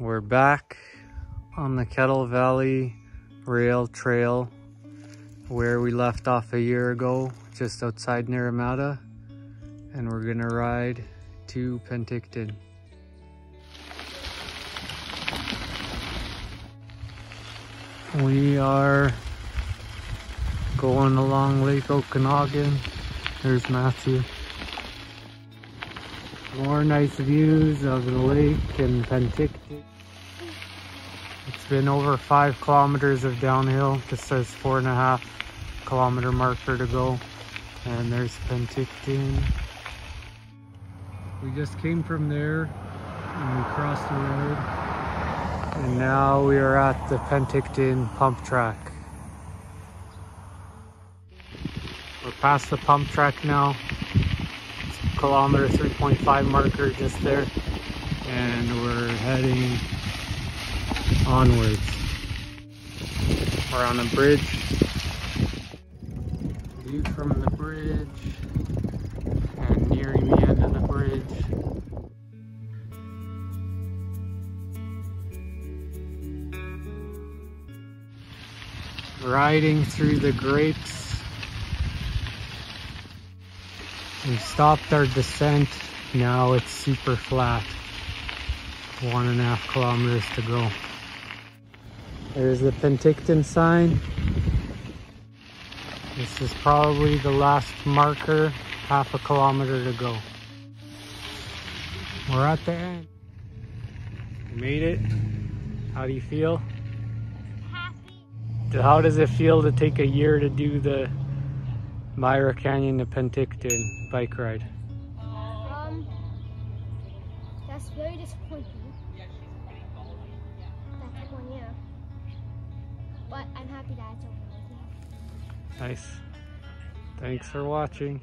We're back on the Kettle Valley Rail Trail where we left off a year ago, just outside Naramata. And we're gonna ride to Penticton. We are going along Lake Okanagan. There's Matthew. More nice views of the lake and Penticton. It's been over five kilometers of downhill. This says four and a half kilometer marker to go. And there's Penticton. We just came from there and we crossed the road. And now we are at the Penticton pump track. We're past the pump track now kilometer 3.5 marker just there. And we're heading onwards. We're on a bridge. View from the bridge and nearing the end of the bridge. Riding through the grapes We stopped our descent. Now it's super flat. One and a half kilometers to go. There's the Penticton sign. This is probably the last marker, half a kilometer to go. We're at the end. We made it. How do you feel? Happy. How does it feel to take a year to do the Myra Canyon to Penticton bike ride? Um, that's very disappointing. That's one year. But I'm happy that it's over with now. Nice. Thanks for watching.